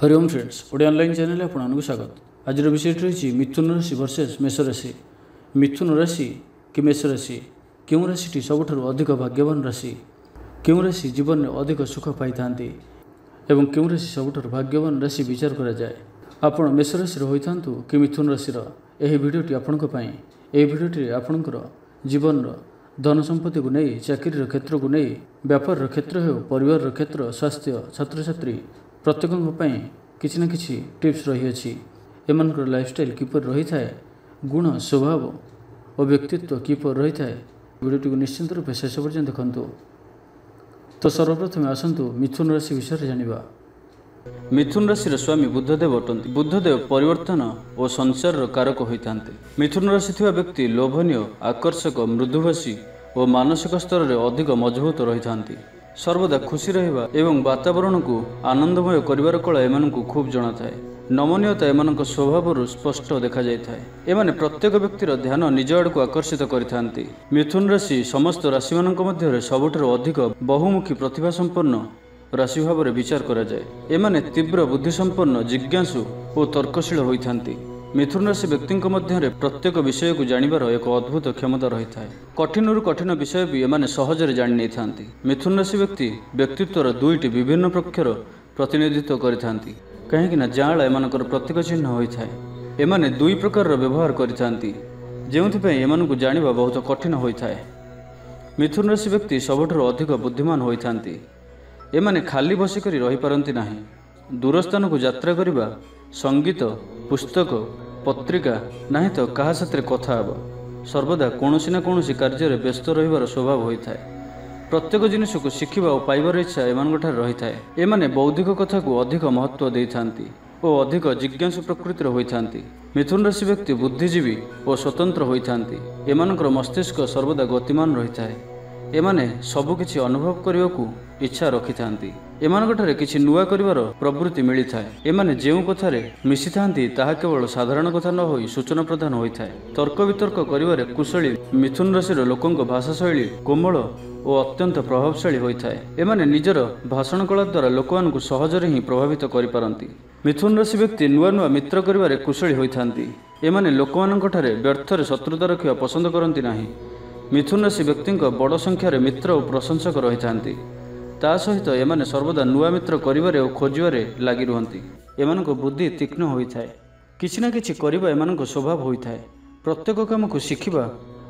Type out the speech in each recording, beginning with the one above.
Hari Om friends Odia online ଚ୍ୟାନେଲରେ ଆପଣମାନଙ୍କୁ ସ୍ୱାଗତ ଆଜିର ବିଷୟଟି ରହିଛି ମିଥୁନ ରାଶି ଭର୍ସେସ୍ ମେଷ ରାଶି ମିଥୁନ ରାଶି କି ମେଷ ରାଶି କେଉଁ ରାଶିଟି ସବୁଠାରୁ ଅଧିକ ଭାଗ୍ୟବାନ ରାଶି କେଉଁ ରାଶି ଜୀବନରେ ଅଧିକ ସୁଖ ପାଇଥାନ୍ତି ଏବଂ କେଉଁ ରାଶି ସବୁଠାରୁ ଭାଗ୍ୟବାନ ରାଶି ବିଚାର କରାଯାଏ ଆପଣ ମେଷ ରାଶିର ହୋଇଥାନ୍ତୁ କି ମିଥୁନ ରାଶିର ଏହି ଭିଡ଼ିଓଟି ଆପଣଙ୍କ ପାଇଁ। ଏହି ଭିଡ଼ିଓଟିରେ ଆପଣଙ୍କର ଜୀବନର ଧନ ସମ୍ପତ୍ତିକୁ ନେଇ ଚାକିରିର କ୍ଷେତ୍ରକୁ ନେଇ ବ୍ୟାପାରର କ୍ଷେତ୍ର ହେଉ ପରିବାରର କ୍ଷେତ୍ର ସ୍ୱାସ୍ଥ୍ୟ ଛାତ୍ରଛାତ୍ରୀ ପ୍ରତ୍ୟେକଙ୍କ ପାଇଁ କିଛି ନା କିଛି ଟିପ୍ସ ରହିଅଛି। ଏମାନଙ୍କର ଲାଇଫଷ୍ଟାଇଲ୍ କିପରି ରହିଥାଏ ଗୁଣ ସ୍ୱଭାବ ଓ ବ୍ୟକ୍ତିତ୍ୱ କିପରି ରହିଥାଏ ଭିଡ଼ିଓଟିକୁ ନିଶ୍ଚିନ୍ତ ରୂପେ ଶେଷ ପର୍ଯ୍ୟନ୍ତ ଦେଖନ୍ତୁ। ତ ସର୍ବପ୍ରଥମେ ଆସନ୍ତୁ ମିଥୁନ ରାଶି ବିଷୟରେ ଜାଣିବା। ମିଥୁନ ରାଶିର ସ୍ୱାମୀ ବୁଦ୍ଧଦେବ ଅଟନ୍ତି। ବୁଦ୍ଧଦେବ ପରିବର୍ତ୍ତନ ଓ ସଂସାରର କାରକ ହୋଇଥାନ୍ତି। ମିଥୁନ ରାଶି ଥିବା ବ୍ୟକ୍ତି ଲୋଭନୀୟ ଆକର୍ଷକ ମୃଦୁଭାଷୀ ଓ ମାନସିକ ସ୍ତରରେ ଅଧିକ ମଜବୁତ ରହିଥାନ୍ତି। ସର୍ବଦା ଖୁସି ରହିବା ଏବଂ ବାତାବରଣକୁ ଆନନ୍ଦମୟ କରିବାର କଳା ଏମାନଙ୍କୁ ଖୁବ୍ ଜଣାଥାଏ ନମନୀୟତା ଏମାନଙ୍କ ସ୍ୱଭାବରୁ ସ୍ପଷ୍ଟ ଦେଖାଯାଇଥାଏ। ଏମାନେ ପ୍ରତ୍ୟେକ ବ୍ୟକ୍ତିର ଧ୍ୟାନ ନିଜ ଆଡ଼କୁ ଆକର୍ଷିତ କରିଥାନ୍ତି। ମିଥୁନ ରାଶି ସମସ୍ତ ରାଶିମାନଙ୍କ ମଧ୍ୟରେ ସବୁଠାରୁ ଅଧିକ ବହୁମୁଖୀ ପ୍ରତିଭା ସମ୍ପନ୍ନ ରାଶି ଭାବରେ ବିଚାର କରାଯାଏ। ଏମାନେ ତୀବ୍ର ବୁଦ୍ଧିସମ୍ପନ୍ନ ଜିଜ୍ଞାସୁ ଓ ତର୍କଶୀଳ ହୋଇଥାନ୍ତି। ମିଥୁନ ରାଶି ବ୍ୟକ୍ତିଙ୍କ ମଧ୍ୟରେ ପ୍ରତ୍ୟେକ ବିଷୟକୁ ଜାଣିବାର ଏକ ଅଦ୍ଭୁତ କ୍ଷମତା ରହିଥାଏ। କଠିନରୁ କଠିନ ବିଷୟ ବି ଏମାନେ ସହଜରେ ଜାଣି ନେଇଥାନ୍ତି। ମିଥୁନ ରାଶି ବ୍ୟକ୍ତି ବ୍ୟକ୍ତିତ୍ୱର ଦୁଇଟି ବିଭିନ୍ନ ପକ୍ଷର ପ୍ରତିନିଧିତ୍ୱ କରିଥାନ୍ତି। କାହିଁକିନା ଜାଆଁଳ ଏମାନଙ୍କର ପ୍ରତୀକ ଚିହ୍ନ ହୋଇଥାଏ। ଏମାନେ ଦୁଇ ପ୍ରକାରର ବ୍ୟବହାର କରିଥାନ୍ତି। ଯେଉଁଥିପାଇଁ ଏମାନଙ୍କୁ ଜାଣିବା ବହୁତ କଠିନ ହୋଇଥାଏ। ମିଥୁନ ରାଶି ବ୍ୟକ୍ତି ସବୁଠାରୁ ଅଧିକ ବୁଦ୍ଧିମାନ ହୋଇଥାନ୍ତି। ଏମାନେ ଖାଲି ବସିକରି ରହିପାରନ୍ତି ନାହିଁ। ଦୂର ସ୍ଥାନକୁ ଯାତ୍ରା କରିବା ସଙ୍ଗୀତ ପୁସ୍ତକ ପତ୍ରିକା ନାହିଁ ତ କାହା ସାଥିରେ କଥା ହେବ। ସର୍ବଦା କୌଣସି ନା କୌଣସି କାର୍ଯ୍ୟରେ ବ୍ୟସ୍ତ ରହିବାର ସ୍ୱଭାବ ହୋଇଥାଏ। ପ୍ରତ୍ୟେକ ଜିନିଷକୁ ଶିଖିବା ଓ ପାଇବାର ଇଚ୍ଛା ଏମାନଙ୍କଠାରେ ରହିଥାଏ। ଏମାନେ ବୌଦ୍ଧିକ କଥାକୁ ଅଧିକ ମହତ୍ତ୍ୱ ଦେଇଥାନ୍ତି ଓ ଅଧିକ ଜିଜ୍ଞାସୁ ପ୍ରକୃତିର ହୋଇଥାନ୍ତି। ମିଥୁନ ରାଶି ବ୍ୟକ୍ତି ବୁଦ୍ଧିଜୀବୀ ଓ ସ୍ୱତନ୍ତ୍ର ହୋଇଥାନ୍ତି। ଏମାନଙ୍କର ମସ୍ତିଷ୍କ ସର୍ବଦା ଗତିମାନ ରହିଥାଏ। ଏମାନେ ସବୁକିଛି ଅନୁଭବ କରିବାକୁ ଇଚ୍ଛା ରଖିଥାନ୍ତି। ଏମାନଙ୍କଠାରେ କିଛି ନୂଆ କରିବାର ପ୍ରବୃତ୍ତି ମିଳିଥାଏ। ଏମାନେ ଯେଉଁ କଥାରେ ମିଶିଥାନ୍ତି ତାହା କେବଳ ସାଧାରଣ କଥା ନ ହୋଇ ସୂଚନା ପ୍ରଦାନ ହୋଇଥାଏ। ତର୍କ ବିତର୍କ କରିବାରେ କୁଶଳୀ ମିଥୁନ ରାଶିର ଲୋକଙ୍କ ଭାଷାଶୈଳୀ କୋମଳ ଓ ଅତ୍ୟନ୍ତ ପ୍ରଭାବଶାଳୀ ହୋଇଥାଏ। ଏମାନେ ନିଜର ଭାଷଣ କଳା ଦ୍ୱାରା ଲୋକମାନଙ୍କୁ ସହଜରେ ହିଁ ପ୍ରଭାବିତ କରିପାରନ୍ତି। ମିଥୁନ ରାଶି ବ୍ୟକ୍ତି ନୂଆ ନୂଆ ମିତ୍ର କରିବାରେ କୁଶଳୀ ହୋଇଥାନ୍ତି। ଏମାନେ ଲୋକମାନଙ୍କଠାରେ ବ୍ୟର୍ଥରେ ଶତ୍ରୁତା ରଖିବା ପସନ୍ଦ କରନ୍ତି ନାହିଁ। ମିଥୁନ ରାଶି ବ୍ୟକ୍ତିଙ୍କ ବଡ଼ ସଂଖ୍ୟାରେ ମିତ୍ର ଓ ପ୍ରଶଂସକ ରହିଥାନ୍ତି। ତା ସହିତ ଏମାନେ ସର୍ବଦା ନୂଆ ମିତ୍ର କରିବାରେ ଓ ଖୋଜିବାରେ ଲାଗି ରୁହନ୍ତି। ଏମାନଙ୍କ ବୁଦ୍ଧି ତୀକ୍ଷ୍ଣ ହୋଇଥାଏ। କିଛି ନା କିଛି କରିବା ଏମାନଙ୍କ ସ୍ୱଭାବ ହୋଇଥାଏ। ପ୍ରତ୍ୟେକ କାମକୁ ଶିଖିବା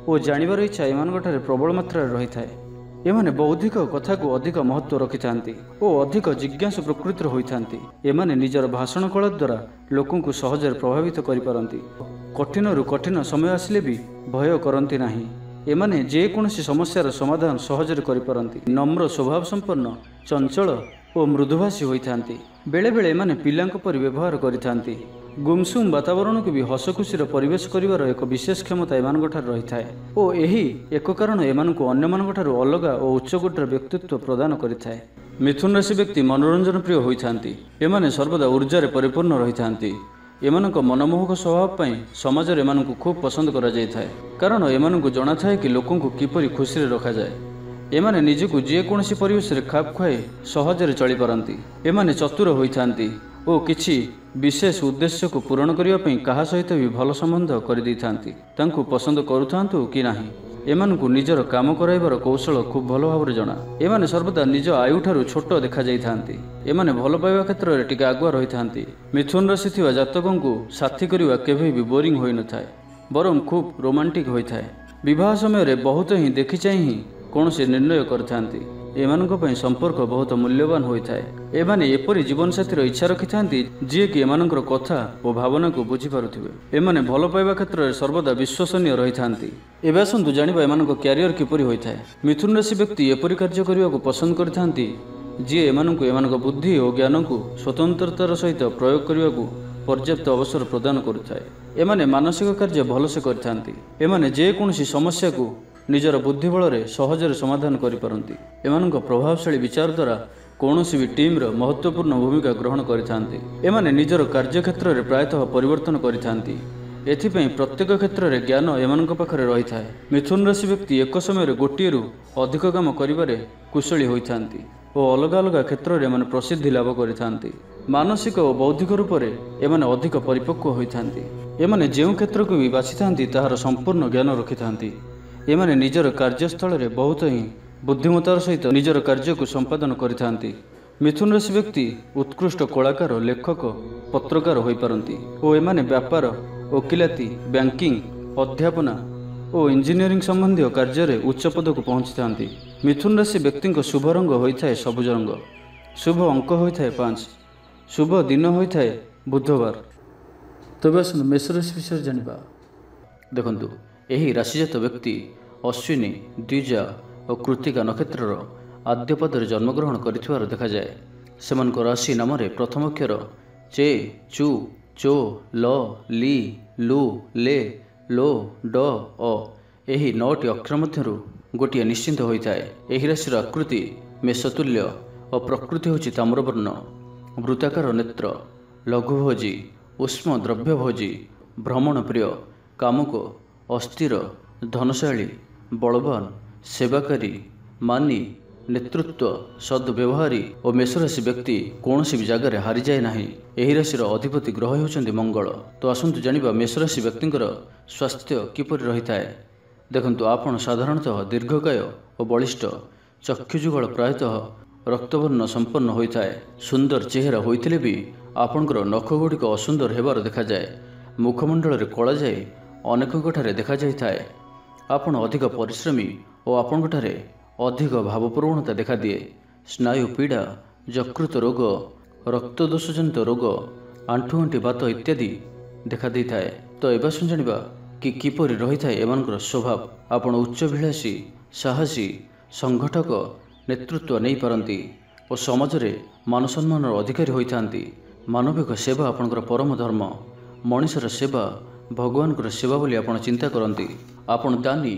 ଓ ଜାଣିବାର ଇଚ୍ଛା ଏମାନଙ୍କଠାରେ ପ୍ରବଳ ମାତ୍ରାରେ ରହିଥାଏ। ଏମାନେ ବୌଦ୍ଧିକ କଥାକୁ ଅଧିକ ମହତ୍ତ୍ୱ ରଖିଥାନ୍ତି ଓ ଅଧିକ ଜିଜ୍ଞାସୁ ପ୍ରକୃତିର ହୋଇଥାନ୍ତି। ଏମାନେ ନିଜର ଭାଷଣ କଳା ଦ୍ୱାରା ଲୋକଙ୍କୁ ସହଜରେ ପ୍ରଭାବିତ କରିପାରନ୍ତି। କଠିନରୁ କଠିନ ସମୟ ଆସିଲେ ବି ଭୟ କରନ୍ତି ନାହିଁ। ଏମାନେ ଯେକୌଣସି ସମସ୍ୟାର ସମାଧାନ ସହଜରେ କରିପାରନ୍ତି। ନମ୍ର ସ୍ୱଭାବ ସମ୍ପନ୍ନ ଚଞ୍ଚଳ ଓ ମୃଦୁଭାଷୀ ହୋଇଥାନ୍ତି। ବେଳେବେଳେ ଏମାନେ ପିଲାଙ୍କ ପରି ବ୍ୟବହାର କରିଥାନ୍ତି। ଗୁମସୁମ ବାତାବରଣକୁ ବି ହସଖୁସିର ପରିବେଶ କରିବାର ଏକ ବିଶେଷ କ୍ଷମତା ଏମାନଙ୍କଠାରେ ରହିଥାଏ ଓ ଏହି ଏକ କାରଣ ଏମାନଙ୍କୁ ଅନ୍ୟମାନଙ୍କଠାରୁ ଅଲଗା ଓ ଉଚ୍ଚକୋଟୀର ବ୍ୟକ୍ତିତ୍ୱ ପ୍ରଦାନ କରିଥାଏ। ମିଥୁନ ରାଶି ବ୍ୟକ୍ତି ମନୋରଞ୍ଜନ ପ୍ରିୟ ହୋଇଥାନ୍ତି। ଏମାନେ ସର୍ବଦା ଉର୍ଜାରେ ପରିପୂର୍ଣ୍ଣ ରହିଥାନ୍ତି। ଏମାନଙ୍କ ମନମୋହକ ସ୍ୱଭାବ ପାଇଁ ସମାଜରେ ଏମାନଙ୍କୁ ଖୁବ୍ ପସନ୍ଦ କରାଯାଇଥାଏ। କାରଣ ଏମାନଙ୍କୁ ଜଣାଥାଏ କି ଲୋକଙ୍କୁ କିପରି ଖୁସିରେ ରଖାଯାଏ। ଏମାନେ ନିଜକୁ ଯେକୌଣସି ପରିବେଶରେ ଖାପ ଖୁଆଇ ସହଜରେ ଚଳିପାରନ୍ତି। ଏମାନେ ଚତୁର ହୋଇଥାନ୍ତି ଓ କିଛି ବିଶେଷ ଉଦ୍ଦେଶ୍ୟକୁ ପୂରଣ କରିବା ପାଇଁ କାହା ସହିତ ବି ଭଲ ସମ୍ବନ୍ଧ କରିଦେଇଥାନ୍ତି। ତାଙ୍କୁ ପସନ୍ଦ କରୁଥାନ୍ତୁ କି ନାହିଁ? ଏମାନଙ୍କୁ ନିଜର କାମ କରାଇବାର କୌଶଳ ଖୁବ୍ ଭଲ ଭାବରେ ଜଣା। ଏମାନେ ସର୍ବଦା ନିଜ ଆୟୁଠାରୁ ଛୋଟ ଦେଖାଯାଇଥାନ୍ତି। ଏମାନେ ଭଲ ପାଇବା କ୍ଷେତ୍ରରେ ଟିକେ ଆଗୁଆ ରହିଥାନ୍ତି। ମିଥୁନ ରାଶି ଥିବା ଜାତକଙ୍କୁ ସାଥୀ କରିବା କେବେ ବି ବୋରିଂ ହୋଇନଥାଏ ବରଂ ଖୁବ୍ ରୋମାଣ୍ଟିକ୍ ହୋଇଥାଏ। ବିବାହ ସମୟରେ ବହୁତ ହିଁ ଦେଖିଚାହିଁ ହିଁ କୌଣସି ନିର୍ଣ୍ଣୟ କରିଥାନ୍ତି। ଏମାନଙ୍କ ପାଇଁ ସମ୍ପର୍କ ବହୁତ ମୂଲ୍ୟବାନ ହୋଇଥାଏ। ଏମାନେ ଏପରି ଜୀବନସାଥୀର ଇଚ୍ଛା ରଖିଥାନ୍ତି ଯିଏକି ଏମାନଙ୍କର କଥା ଓ ଭାବନାକୁ ବୁଝିପାରୁଥିବେ। ଏମାନେ ଭଲ ପାଇବା କ୍ଷେତ୍ରରେ ସର୍ବଦା ବିଶ୍ୱସନୀୟ ରହିଥାନ୍ତି। ଏବେ ଆସନ୍ତୁ ଜାଣିବା ଏମାନଙ୍କ କ୍ୟାରିୟର କିପରି ହୋଇଥାଏ। ମିଥୁନ ରାଶି ବ୍ୟକ୍ତି ଏପରି କାର୍ଯ୍ୟ କରିବାକୁ ପସନ୍ଦ କରିଥାନ୍ତି ଯିଏ ଏମାନଙ୍କୁ ଏମାନଙ୍କ ବୁଦ୍ଧି ଓ ଜ୍ଞାନକୁ ସ୍ୱତନ୍ତ୍ରତାର ସହିତ ପ୍ରୟୋଗ କରିବାକୁ ପର୍ଯ୍ୟାପ୍ତ ଅବସର ପ୍ରଦାନ କରୁଥାଏ। ଏମାନେ ମାନସିକ କାର୍ଯ୍ୟ ଭଲସେ କରିଥାନ୍ତି। ଏମାନେ ଯେକୌଣସି ସମସ୍ୟାକୁ ନିଜର ବୁଦ୍ଧି ବଳରେ ସହଜରେ ସମାଧାନ କରିପାରନ୍ତି। ଏମାନଙ୍କ ପ୍ରଭାବଶାଳୀ ବିଚାର ଦ୍ୱାରା କୌଣସି ବି ଟିମ୍ର ମହତ୍ତ୍ୱପୂର୍ଣ୍ଣ ଭୂମିକା ଗ୍ରହଣ କରିଥାନ୍ତି। ଏମାନେ ନିଜର କାର୍ଯ୍ୟକ୍ଷେତ୍ରରେ ପ୍ରାୟତଃ ପରିବର୍ତ୍ତନ କରିଥାନ୍ତି। ଏଥିପାଇଁ ପ୍ରତ୍ୟେକ କ୍ଷେତ୍ରରେ ଜ୍ଞାନ ଏମାନଙ୍କ ପାଖରେ ରହିଥାଏ। ମିଥୁନ ରାଶି ବ୍ୟକ୍ତି ଏକ ସମୟରେ ଗୋଟିଏରୁ ଅଧିକ କାମ କରିବାରେ କୁଶଳୀ ହୋଇଥାନ୍ତି ଓ ଅଲଗା ଅଲଗା କ୍ଷେତ୍ରରେ ଏମାନେ ପ୍ରସିଦ୍ଧି ଲାଭ କରିଥାନ୍ତି। ମାନସିକ ଓ ବୌଦ୍ଧିକ ରୂପରେ ଏମାନେ ଅଧିକ ପରିପକ୍ୱ ହୋଇଥାନ୍ତି। ଏମାନେ ଯେଉଁ କ୍ଷେତ୍ରକୁ ବି ବାଛିଥାନ୍ତି ତାହାର ସମ୍ପୂର୍ଣ୍ଣ ଜ୍ଞାନ ରଖିଥାନ୍ତି। ଏମାନେ ନିଜର କାର୍ଯ୍ୟସ୍ଥଳରେ ବହୁତ ହିଁ ବୁଦ୍ଧିମତାର ସହିତ ନିଜର କାର୍ଯ୍ୟକୁ ସମ୍ପାଦନ କରିଥାନ୍ତି। ମିଥୁନ ରାଶି ବ୍ୟକ୍ତି ଉତ୍କୃଷ୍ଟ କଳାକାର ଲେଖକ ପତ୍ରକାର ହୋଇପାରନ୍ତି ଓ ଏମାନେ ବ୍ୟାପାର ଓକିଲାତି ବ୍ୟାଙ୍କିଂ ଅଧ୍ୟାପନା ଓ ଇଞ୍ଜିନିୟରିଂ ସମ୍ବନ୍ଧୀୟ କାର୍ଯ୍ୟରେ ଉଚ୍ଚ ପଦକୁ ପହଞ୍ଚିଥାନ୍ତି। ମିଥୁନ ରାଶି ବ୍ୟକ୍ତିଙ୍କ ଶୁଭ ରଙ୍ଗ ହୋଇଥାଏ ସବୁଜ ରଙ୍ଗ। ଶୁଭ ଅଙ୍କ ହୋଇଥାଏ ପାଞ୍ଚ। ଶୁଭ ଦିନ ହୋଇଥାଏ ବୁଧବାର। ତେବେ ଆସନ୍ତୁ ମେଷ ରାଶି ବିଷୟରେ ଜାଣିବା। ଦେଖନ୍ତୁ ଏହି ରାଶିଜାତ ବ୍ୟକ୍ତି ଅଶ୍ୱିନୀ ଦ୍ୱିଜା ଓ କୃତିକା ନକ୍ଷତ୍ରର ଆଦ୍ୟ ପଦରେ ଜନ୍ମଗ୍ରହଣ କରିଥିବାର ଦେଖାଯାଏ। ସେମାନଙ୍କ ରାଶି ନାମରେ ପ୍ରଥମ ଅକ୍ଷର ଚେ ଚୁ ଚୋ ଲ ଲି ଲୁ ଲେ ଲୋ ଡ ଅ। ଏହି ନଅଟି ଅକ୍ଷର ମଧ୍ୟରୁ ଗୋଟିଏ ନିଶ୍ଚିନ୍ତ ହୋଇଥାଏ। ଏହି ରାଶିର ଆକୃତି ମେଷତୁଲ୍ୟ ଓ ପ୍ରକୃତି ହେଉଛି ତାମ୍ରବର୍ଣ୍ଣ ବୃତ୍ତାକାର ନେତ୍ର ଲଘୁଭୋଜି ଉଷ୍ମ ଦ୍ରବ୍ୟଭୋଜି ଭ୍ରମଣପ୍ରିୟ କାମୁକ ଅସ୍ଥିର ଧନଶାଳୀ ବଳବାନ ସେବାକାରୀ ମାନି ନେତୃତ୍ୱ ସଦ୍ବ୍ୟବହାରୀ ଓ ମେଷରାଶି ବ୍ୟକ୍ତି କୌଣସି ବି ଜାଗାରେ ହାରିଯାଏ ନାହିଁ। ଏହି ରାଶିର ଅଧିପତି ଗ୍ରହ ହେଉଛନ୍ତି ମଙ୍ଗଳ। ତ ଆସନ୍ତୁ ଜାଣିବା ମେଷରାଶି ବ୍ୟକ୍ତିଙ୍କର ସ୍ୱାସ୍ଥ୍ୟ କିପରି ରହିଥାଏ। ଦେଖନ୍ତୁ ଆପଣ ସାଧାରଣତଃ ଦୀର୍ଘକାୟ ଓ ବଳିଷ୍ଠ ଚକ୍ଷୁଯୁଗଳ ପ୍ରାୟତଃ ରକ୍ତବର୍ଣ୍ଣ ସମ୍ପନ୍ନ ହୋଇଥାଏ। ସୁନ୍ଦର ଚେହେରା ହୋଇଥିଲେ ବି ଆପଣଙ୍କର ନଖଗୁଡ଼ିକ ଅସୁନ୍ଦର ହେବାର ଦେଖାଯାଏ। ମୁଖମଣ୍ଡଳରେ କଳାଯାଏ ଅନେକଙ୍କଠାରେ ଦେଖାଯାଇଥାଏ। ଆପଣ ଅଧିକ ପରିଶ୍ରମୀ ଓ ଆପଣଙ୍କଠାରେ ଅଧିକ ଭାବପ୍ରବଣତା ଦେଖାଦିଏ। ସ୍ନାୟୁ ପୀଡ଼ା ଯକୃତ ରୋଗ ରକ୍ତଦୋଷଜନିତ ରୋଗ ଆଣ୍ଠୁଗଣ୍ଠି ବାତ ଇତ୍ୟାଦି ଦେଖାଦେଇଥାଏ। ତ ଏବେ ଆସନ୍ତୁ ଜାଣିବା କି କିପରି ରହିଥାଏ ଏମାନଙ୍କର ସ୍ୱଭାବ। ଆପଣ ଉଚ୍ଚଭିଳାଷୀ ସାହସୀ ସଂଗଠକ ନେତୃତ୍ୱ ନେଇପାରନ୍ତି ଓ ସମାଜରେ ମାନସମ୍ମାନର ଅଧିକାରୀ ହୋଇଥାନ୍ତି। ମାନବିକ ସେବା ଆପଣଙ୍କର ପରମ ଧର୍ମ। ମଣିଷର ସେବା ଭଗବାନଙ୍କର ସେବା ବୋଲି ଆପଣ ଚିନ୍ତା କରନ୍ତି। ଆପଣ ଦାନୀ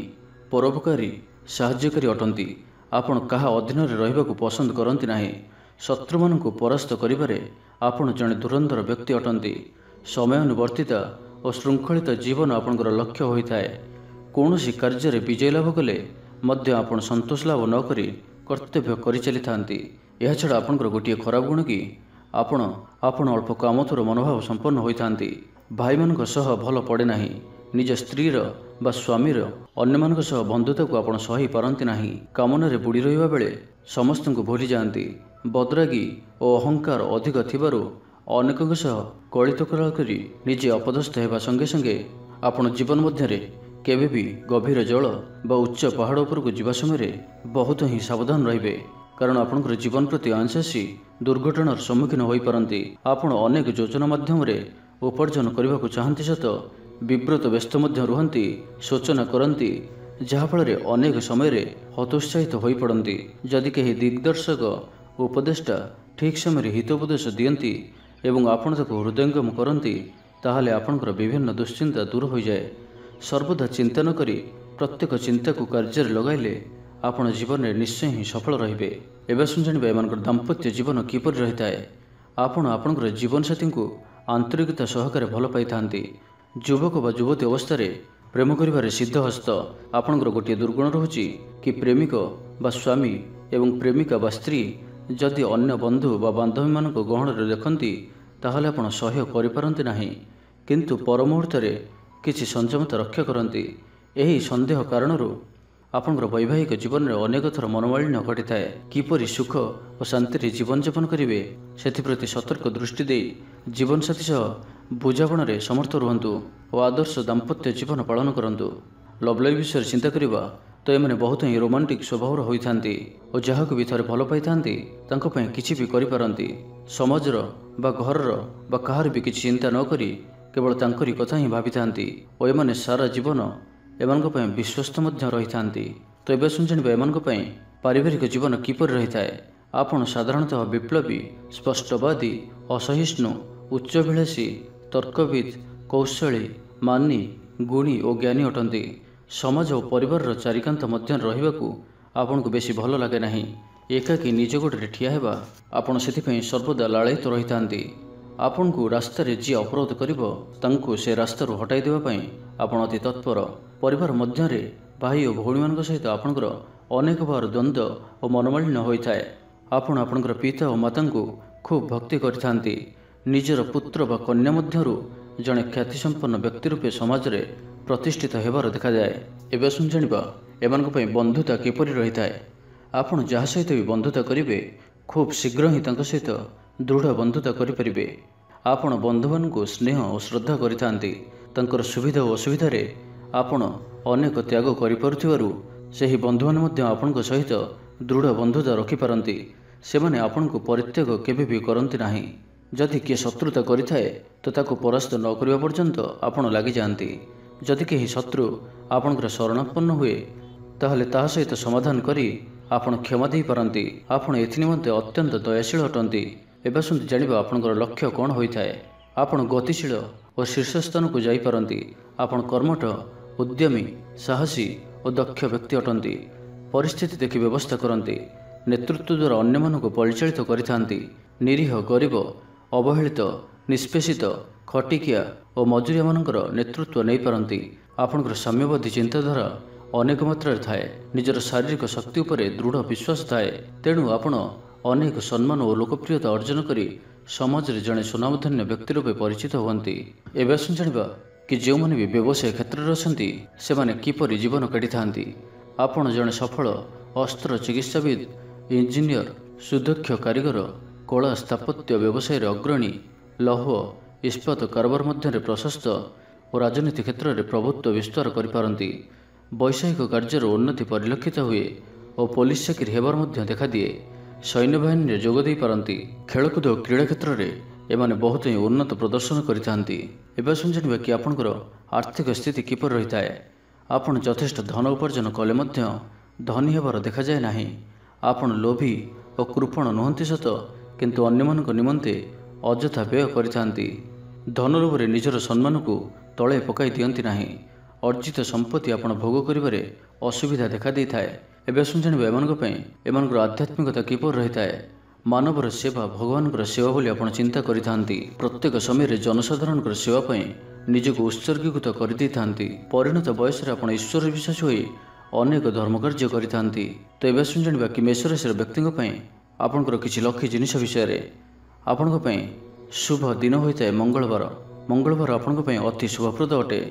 ପରୋପକାରୀ ସାହାଯ୍ୟକାରୀ ଅଟନ୍ତି। ଆପଣ କାହା ଅଧୀନରେ ରହିବାକୁ ପସନ୍ଦ କରନ୍ତି ନାହିଁ। ଶତ୍ରୁମାନଙ୍କୁ ପରାସ୍ତ କରିବାରେ ଆପଣ ଜଣେ ଧୁରନ୍ଧର ବ୍ୟକ୍ତି ଅଟନ୍ତି। ସମୟାନୁବର୍ତ୍ତିତା ଓ ଶୃଙ୍ଖଳିତ ଜୀବନ ଆପଣଙ୍କର ଲକ୍ଷ୍ୟ ହୋଇଥାଏ। କୌଣସି କାର୍ଯ୍ୟରେ ବିଜୟ ଲାଭ କଲେ ମଧ୍ୟ ଆପଣ ସନ୍ତୋଷ ଲାଭ ନ କରି କର୍ତ୍ତବ୍ୟ କରିଚାଲିଥାନ୍ତି। ଏହାଛଡ଼ା ଆପଣଙ୍କର ଗୋଟିଏ ଖରାପ ଗୁଣ କି? ଆପଣ ଆପଣ ଅଳ୍ପ କାମତୁର ମନୋଭାବ ସମ୍ପନ୍ନ ହୋଇଥାନ୍ତି। ଭାଇମାନଙ୍କ ସହ ଭଲ ପଡ଼େ ନାହିଁ। ନିଜ ସ୍ତ୍ରୀର ବା ସ୍ୱାମୀର ଅନ୍ୟମାନଙ୍କ ସହ ବନ୍ଧୁତାକୁ ଆପଣ ସହି ପାରନ୍ତି ନାହିଁ। କାମନାରେ ବୁଡ଼ି ରହିବା ବେଳେ ସମସ୍ତଙ୍କୁ ଭୁଲି ଯାଆନ୍ତି ବଦ୍ରାଗୀ ଓ ଅହଙ୍କାର ଅଧିକ ଥିବାରୁ ଅନେକଙ୍କ ସହ କଳିତକରାଳ କରି ନିଜେ ଅପଦସ୍ଥ ହେବା ସଙ୍ଗେ ସଙ୍ଗେ ଆପଣ ଜୀବନ ମଧ୍ୟରେ କେବେ ବି ଗଭୀର ଜଳ ବା ଉଚ୍ଚ ପାହାଡ଼ ଉପରକୁ ଯିବା ସମୟରେ ବହୁତ ହିଁ ସାବଧାନ ରହିବେ। କାରଣ ଆପଣଙ୍କର ଜୀବନ ପ୍ରତି ଆଂଶାସୀ ଦୁର୍ଘଟଣାର ସମ୍ମୁଖୀନ ହୋଇପାରନ୍ତି। ଆପଣ ଅନେକ ଯୋଜନା ମାଧ୍ୟମରେ ଉପାର୍ଜନ କରିବାକୁ ଚାହାନ୍ତି ସତ ବିବ୍ରତ ବ୍ୟସ୍ତ ମଧ୍ୟ ରୁହନ୍ତି ସୂଚନା କରନ୍ତି ଯାହାଫଳରେ ଅନେକ ସମୟରେ ହତୋତ୍ସାହିତ ହୋଇପଡ଼ନ୍ତି। ଯଦି କେହି ଦିଗ୍ଦର୍ଶକ ଉପଦେଷ୍ଟା ଠିକ୍ ସମୟରେ ହିତୋପଦେଶ ଦିଅନ୍ତି ଏବଂ ଆପଣ ତାକୁ ହୃଦୟଙ୍ଗମ କରନ୍ତି ତାହେଲେ ଆପଣଙ୍କର ବିଭିନ୍ନ ଦୁଶ୍ଚିନ୍ତା ଦୂର ହୋଇଯାଏ। ସର୍ବଦା ଚିନ୍ତା ନ କରି ପ୍ରତ୍ୟେକ ଚିନ୍ତାକୁ କାର୍ଯ୍ୟରେ ଲଗାଇଲେ ଆପଣ ଜୀବନରେ ନିଶ୍ଚୟ ହିଁ ସଫଳ ରହିବେ। ଏବେ ଶୁଣି ଜାଣିବା ଏମାନଙ୍କର ଦାମ୍ପତ୍ୟ ଜୀବନ କିପରି ରହିଥାଏ? ଆପଣ ଆପଣଙ୍କର ଜୀବନସାଥୀଙ୍କୁ ଆନ୍ତରିକତା ସହକାରେ ଭଲ ପାଇଥାନ୍ତି। ଯୁବକ ବା ଯୁବତୀ ଅବସ୍ଥାରେ ପ୍ରେମ କରିବାରେ ସିଦ୍ଧହସ୍ତ। ଆପଣଙ୍କର ଗୋଟିଏ ଦୁର୍ଗୁଣ ରହୁଛି କି ପ୍ରେମିକ ବା ସ୍ୱାମୀ ଏବଂ ପ୍ରେମିକା ବା ସ୍ତ୍ରୀ ଯଦି ଅନ୍ୟ ବନ୍ଧୁ ବା ବାନ୍ଧବୀମାନଙ୍କ ଗହଣରେ ଦେଖନ୍ତି ତାହେଲେ ଆପଣ ସହ୍ୟ କରିପାରନ୍ତି ନାହିଁ। କିନ୍ତୁ ପର ମୁହୂର୍ତ୍ତରେ କିଛି ସଂଯମତା ରକ୍ଷା କରନ୍ତି। ଏହି ସନ୍ଦେହ କାରଣରୁ ଆପଣଙ୍କର ବୈବାହିକ ଜୀବନରେ ଅନେକ ଥର ମନୋମାଳିନ୍ୟ ଘଟିଥାଏ। କିପରି ସୁଖ ଓ ଶାନ୍ତିରେ ଜୀବନଯାପନ କରିବେ? ସେଥିପ୍ରତି ସତର୍କ ଦୃଷ୍ଟି ଦେଇ ଜୀବନସାଥୀ ସହ ବୁଝାବଣାରେ ସମର୍ଥ ରୁହନ୍ତୁ ଓ ଆଦର୍ଶ ଦାମ୍ପତ୍ୟ ଜୀବନ ପାଳନ କରନ୍ତୁ। ଲଭ୍ ଲାଇଫ୍ ବିଷୟରେ ଚିନ୍ତା କରିବା ତ ଏମାନେ ବହୁତ ହିଁ ରୋମାଣ୍ଟିକ୍ ସ୍ୱଭାବର ହୋଇଥାନ୍ତି ଓ ଯାହାକୁ ବି ଥରେ ଭଲ ପାଇଥାନ୍ତି ତାଙ୍କ ପାଇଁ କିଛି ବି କରିପାରନ୍ତି। ସମାଜର ବା ଘରର ବା କାହାର ବି କିଛି ଚିନ୍ତା ନ କରି କେବଳ ତାଙ୍କରି କଥା ହିଁ ଭାବିଥାନ୍ତି ଓ ଏମାନେ ସାରା ଜୀବନ ଏମାନଙ୍କ ପାଇଁ ବିଶ୍ୱସ୍ତ ମଧ୍ୟ ରହିଥାନ୍ତି। ତ ଏବେ ଶୁଣି ଜାଣିବା ଏମାନଙ୍କ ପାଇଁ ପାରିବାରିକ ଜୀବନ କିପରି ରହିଥାଏ? ଆପଣ ସାଧାରଣତଃ ବିପ୍ଳବୀ ସ୍ପଷ୍ଟବାଦୀ ଅସହିଷ୍ଣୁ ଉଚ୍ଚଭିଳାଷୀ ତର୍କବିତ୍ କୌଶଳୀ ମାନି ଗୁଣୀ ଓ ଜ୍ଞାନୀ ଅଟନ୍ତି। ସମାଜ ଓ ପରିବାରର ଚାରିକାନ୍ତ ମଧ୍ୟରେ ରହିବାକୁ ଆପଣଙ୍କୁ ବେଶୀ ଭଲ ଲାଗେ ନାହିଁ। ଏକାକୀ ନିଜ ଗୋଡ଼ରେ ଠିଆ ହେବା ଆପଣ ସେଥିପାଇଁ ସର୍ବଦା ଲାଳାୟିତ ରହିଥାନ୍ତି। ଆପଣଙ୍କୁ ରାସ୍ତାରେ ଯିଏ ଅବରୋଧ କରିବ ତାଙ୍କୁ ସେ ରାସ୍ତାରୁ ହଟାଇ ଦେବା ପାଇଁ ଆପଣ ଅତି ତତ୍ପର। ପରିବାର ମଧ୍ୟରେ ଭାଇ ଓ ଭଉଣୀମାନଙ୍କ ସହିତ ଆପଣଙ୍କର ଅନେକ ବାର ଦ୍ୱନ୍ଦ୍ୱ ଓ ମନୋମାଳିନ୍ୟ ହୋଇଥାଏ। ଆପଣ ଆପଣଙ୍କର ପିତା ଓ ମାତାଙ୍କୁ ଖୁବ୍ ଭକ୍ତି କରିଥାନ୍ତି। ନିଜର ପୁତ୍ର ବା କନ୍ୟା ମଧ୍ୟରୁ ଜଣେ ଖ୍ୟାତିସମ୍ପନ୍ନ ବ୍ୟକ୍ତି ରୂପେ ସମାଜରେ ପ୍ରତିଷ୍ଠିତ ହେବାର ଦେଖାଯାଏ। ଏବେ ଆସନ୍ତୁ ଜାଣିବା ଏମାନଙ୍କ ପାଇଁ ବନ୍ଧୁତା କିପରି ରହିଥାଏ। ଆପଣ ଯାହା ସହିତ ବି ବନ୍ଧୁତା କରିବେ ଖୁବ୍ ଶୀଘ୍ର ହିଁ ତାଙ୍କ ସହିତ ଦୃଢ଼ ବନ୍ଧୁତା କରିପାରିବେ। ଆପଣ ବନ୍ଧୁମାନଙ୍କୁ ସ୍ନେହ ଓ ଶ୍ରଦ୍ଧା କରିଥାନ୍ତି। ତାଙ୍କର ସୁବିଧା ଓ ଅସୁବିଧାରେ ଆପଣ ଅନେକ ତ୍ୟାଗ କରିପାରୁଥିବାରୁ ସେହି ବନ୍ଧୁମାନେ ମଧ୍ୟ ଆପଣଙ୍କ ସହିତ ଦୃଢ଼ ବନ୍ଧୁତା ରଖିପାରନ୍ତି। ସେମାନେ ଆପଣଙ୍କୁ ପରିତ୍ୟାଗ କେବେ ବି କରନ୍ତି ନାହିଁ। ଯଦି କିଏ ଶତ୍ରୁତା କରିଥାଏ ତ ତାକୁ ପରାସ୍ତ ନ କରିବା ପର୍ଯ୍ୟନ୍ତ ଆପଣ ଲାଗିଯାଆନ୍ତି। ଯଦି କେହି ଶତ୍ରୁ ଆପଣଙ୍କର ଶରଣାପନ୍ନ ହୁଏ ତାହେଲେ ତାହା ସହିତ ସମାଧାନ କରି ଆପଣ କ୍ଷମା ଦେଇପାରନ୍ତି। ଆପଣ ଏଥିନିମନ୍ତେ ଅତ୍ୟନ୍ତ ଦୟାଶୀଳ ଅଟନ୍ତି। ଏବେ ଆସନ୍ତୁ ଜାଣିବା ଆପଣଙ୍କର ଲକ୍ଷ୍ୟ କ'ଣ ହୋଇଥାଏ। ଆପଣ ଗତିଶୀଳ ଓ ଶୀର୍ଷ ସ୍ଥାନକୁ ଯାଇପାରନ୍ତି। ଆପଣ କର୍ମଠ ଉଦ୍ୟମୀ ସାହସୀ ଓ ଦକ୍ଷ ବ୍ୟକ୍ତି ଅଟନ୍ତି। ପରିସ୍ଥିତି ଦେଖି ବ୍ୟବସ୍ଥା କରନ୍ତି। ନେତୃତ୍ୱ ଦ୍ୱାରା ଅନ୍ୟମାନଙ୍କୁ ପରିଚାଳିତ କରିଥାନ୍ତି। ନିରୀହ ଗରିବ ଅବହେଳିତ ନିଷ୍ପେଷିତ ଖଟିକିଆ ଓ ମଜୁରିଆମାନଙ୍କର ନେତୃତ୍ୱ ନେଇପାରନ୍ତି। ଆପଣଙ୍କର ସାମ୍ୟବାଦୀ ଚିନ୍ତାଧାରା ଅନେକ ମାତ୍ରାରେ ଥାଏ। ନିଜର ଶାରୀରିକ ଶକ୍ତି ଉପରେ ଦୃଢ଼ ବିଶ୍ୱାସ ଥାଏ। ତେଣୁ ଆପଣ ଅନେକ ସମ୍ମାନ ଓ ଲୋକପ୍ରିୟତା ଅର୍ଜନ କରି ସମାଜରେ ଜଣେ ସୁନାମଧନ୍ୟ ବ୍ୟକ୍ତି ରୂପେ ପରିଚିତ ହୁଅନ୍ତି। ଏବେ ଆସନ୍ତୁ ଜାଣିବା କି ଯେଉଁମାନେ ବି ବ୍ୟବସାୟ କ୍ଷେତ୍ରରେ ଅଛନ୍ତି ସେମାନେ କିପରି ଜୀବନ କାଟିଥାନ୍ତି? ଆପଣ ଜଣେ ସଫଳ ଅସ୍ତ୍ର ଚିକିତ୍ସାବିଦ ଇଞ୍ଜିନିୟର ସୁଦକ୍ଷ କାରିଗର କଳା ସ୍ଥାପତ୍ୟ ବ୍ୟବସାୟରେ ଅଗ୍ରଣୀ ଲୌହ ଇସ୍ପାତ କାରବାର ମଧ୍ୟରେ ପ୍ରଶସ୍ତ ଓ ରାଜନୀତି କ୍ଷେତ୍ରରେ ପ୍ରଭୁତ୍ୱ ବିସ୍ତାର କରିପାରନ୍ତି। ବୈଷୟିକ କାର୍ଯ୍ୟର ଉନ୍ନତି ପରିଲକ୍ଷିତ ହୁଏ ଓ ପୋଲିସ ଚାକିରି ହେବାର ମଧ୍ୟ ଦେଖାଦିଏ। ସୈନ୍ୟବାହିନୀରେ ଯୋଗ ଦେଇପାରନ୍ତି। ଖେଳକୁଦ ଓ କ୍ରୀଡ଼ା କ୍ଷେତ୍ରରେ ଏମାନେ ବହୁତ ହିଁ ଉନ୍ନତ ପ୍ରଦର୍ଶନ କରିଥାନ୍ତି। ଏବେ ଜାଣିବା କି ଆପଣଙ୍କର ଆର୍ଥିକ ସ୍ଥିତି କିପରି ରହିଥାଏ? ଆପଣ ଯଥେଷ୍ଟ ଧନ ଉପାର୍ଜନ କଲେ ମଧ୍ୟ ଧନୀ ହେବାର ଦେଖାଯାଏ ନାହିଁ। ଆପଣ ଲୋଭୀ ଓ କୃପଣ ନୁହନ୍ତି ସତ କିନ୍ତୁ ଅନ୍ୟମାନଙ୍କ ନିମନ୍ତେ ଅଯଥା ବ୍ୟୟ କରିଥାନ୍ତି। ଧନ ଲୋଭରେ ନିଜର ସମ୍ମାନକୁ ତଳେ ପକାଇ ଦିଅନ୍ତି ନାହିଁ। ଅର୍ଜିତ ସମ୍ପତ୍ତି ଆପଣ ଭୋଗ କରିବାରେ ଅସୁବିଧା ଦେଖାଦେଇଥାଏ। ଏବେ ଜାଣିବା ଏମାନଙ୍କ ପାଇଁ ଏମାନଙ୍କର ଆଧ୍ୟାତ୍ମିକତା କିପରି ରହିଥାଏ? ମାନବର ସେବା ଭଗବାନଙ୍କର ସେବା ବୋଲି ଆପଣ ଚିନ୍ତା କରିଥାନ୍ତି। ପ୍ରତ୍ୟେକ ସମୟରେ ଜନସାଧାରଣଙ୍କର ସେବା ପାଇଁ ନିଜକୁ ଉତ୍ସର୍ଗୀକୃତ କରିଦେଇଥାନ୍ତି। ପରିଣତ ବୟସରେ ଆପଣ ଈଶ୍ୱର ବିଶ୍ୱାସ ହୋଇ ଅନେକ ଧର୍ମକାର୍ଯ୍ୟ କରିଥାନ୍ତି। ତ ଏବେ ଆସନ୍ତୁ ଜାଣିବା କି ମେଷରାଶିର ବ୍ୟକ୍ତିଙ୍କ ପାଇଁ ଆପଣଙ୍କର କିଛି ଲକ୍ଷୀ ଜିନିଷ ବିଷୟରେ। ଆପଣଙ୍କ ପାଇଁ ଶୁଭ ଦିନ ହୋଇଥାଏ ମଙ୍ଗଳବାର। ମଙ୍ଗଳବାର ଆପଣଙ୍କ ପାଇଁ ଅତି ଶୁଭପ୍ରଦ ଅଟେ।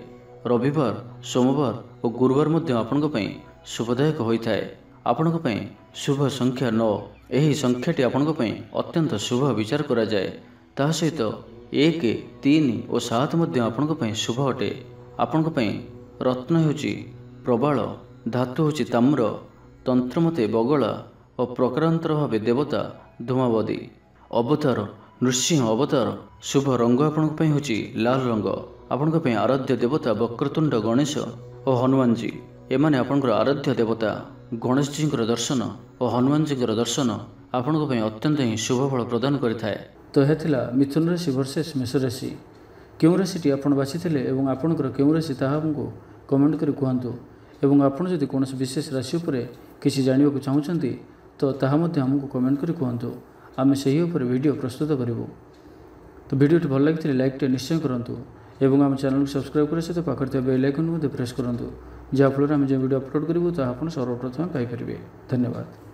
ରବିବାର ସୋମବାର ଓ ଗୁରୁବାର ମଧ୍ୟ ଆପଣଙ୍କ ପାଇଁ ଶୁଭଦାୟକ ହୋଇଥାଏ। ଆପଣଙ୍କ ପାଇଁ ଶୁଭ ସଂଖ୍ୟା ନଅ। ଏହି ସଂଖ୍ୟାଟି ଆପଣଙ୍କ ପାଇଁ ଅତ୍ୟନ୍ତ ଶୁଭ ବିଚାର କରାଯାଏ। ତାହା ସହିତ ଏକ ତିନି ଓ ସାତ ମଧ୍ୟ ଆପଣଙ୍କ ପାଇଁ ଶୁଭ ଅଟେ। ଆପଣଙ୍କ ପାଇଁ ରତ୍ନ ହେଉଛି ପ୍ରବାଳ ଧାତୁ ହେଉଛି ତାମ୍ର ତନ୍ତ୍ରମତେ ବଗଳା ଓ ପ୍ରକାରାନ୍ତର ଭାବେ ଦେବତା ଧୂମାବଦୀ ଅବତାର ନୃସିଂହ ଅବତାର ଶୁଭ ରଙ୍ଗ ଆପଣଙ୍କ ପାଇଁ ହେଉଛି ଲାଲ ରଙ୍ଗ। ଆପଣଙ୍କ ପାଇଁ ଆରାଧ୍ୟ ଦେବତା ବକ୍ରତୁଣ୍ଡ ଗଣେଶ ଓ ହନୁମାନଜୀ। ଏମାନେ ଆପଣଙ୍କର ଆରାଧ୍ୟ ଦେବତା। ଗଣେଶଜୀଙ୍କର ଦର୍ଶନ ଓ ହନୁମାନଜୀଙ୍କର ଦର୍ଶନ ଆପଣଙ୍କ ପାଇଁ ଅତ୍ୟନ୍ତ ହିଁ ଶୁଭ ଫଳ ପ୍ରଦାନ କରିଥାଏ। ତ ଏହା ଥିଲା ମିଥୁନ ରାଶି ଭର୍ସେସ୍ ମେଷ ରାଶି କେଉଁ ରାଶିଟି ଆପଣ ବାଛିଥିଲେ ଏବଂ ଆପଣଙ୍କର କେଉଁ ରାଶି ତାହା ଆମକୁ କମେଣ୍ଟ କରି କୁହନ୍ତୁ। ଏବଂ ଆପଣ ଯଦି କୌଣସି ବିଶେଷ ରାଶି ଉପରେ କିଛି ଜାଣିବାକୁ ଚାହୁଁଛନ୍ତି ତ ତାହା ମଧ୍ୟ ଆମକୁ କମେଣ୍ଟ କରି କୁହନ୍ତୁ। ଆମେ ସେହି ଉପରେ ଭିଡ଼ିଓ ପ୍ରସ୍ତୁତ କରିବୁ। ତ ଭିଡ଼ିଓଟି ଭଲ ଲାଗିଥିଲେ ଲାଇକ୍ଟି ନିଶ୍ଚୟ କରନ୍ତୁ। ଏବଂ ଆମ ଚ୍ୟାନେଲକୁ ସବସ୍କ୍ରାଇବ୍ କରିବା ସହିତ ପାଖରେ ଥିବା ବେଲ୍ ଆଇକନ୍କୁ ମଧ୍ୟ ପ୍ରେସ୍ କରନ୍ତୁ। ଯାହାଫଳରେ ଆମେ ଯେଉଁ ଭିଡ଼ିଓ ଅପଲୋଡ଼ କରିବୁ ତାହା ଆପଣ ସର୍ବପ୍ରଥମେ ପାଇପାରିବେ। ଧନ୍ୟବାଦ।